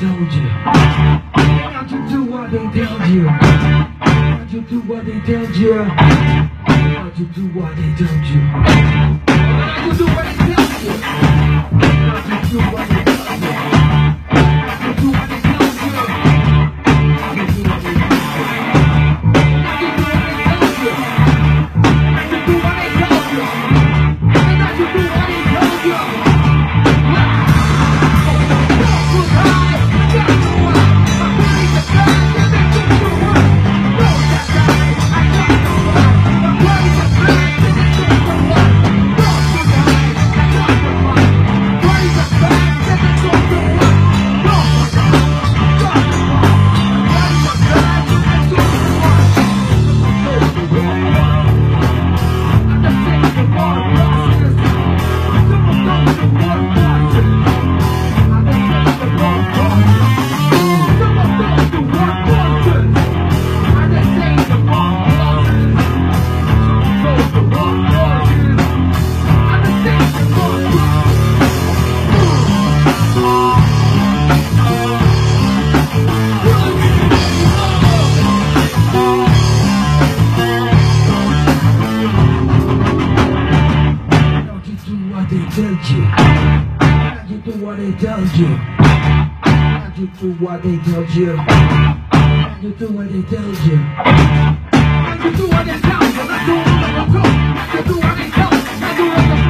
told you. Now you do what they told you. Now you do what they told you. Now you do what they told you. Tell you. Now you do what they tell you. Now you do what they tell you. Now you do what they tell you. Now do what you do what they tell you. Do what.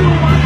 Fuck